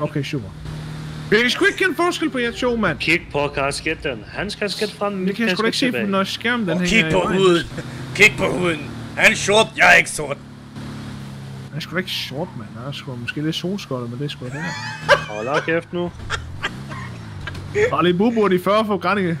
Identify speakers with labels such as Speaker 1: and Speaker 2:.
Speaker 1: Okay, super. Jeg kan sgu ikke kende forskel på jer to, mand.
Speaker 2: Kig på kasketten. Hans kasket frem,
Speaker 1: Det kan jeg sgu ikke se,
Speaker 2: på
Speaker 1: når skærm, den
Speaker 3: Og
Speaker 1: hænger
Speaker 3: kig på huden. Kig på huden. Han er sort, jeg er ikke sort.
Speaker 1: Han er sgu da ikke sort, mand. Han er sgu måske lidt solskoldet, men det er sgu da det.
Speaker 2: Hold op kæft nu.
Speaker 1: Bare lige bubur, de 40 for grænninge.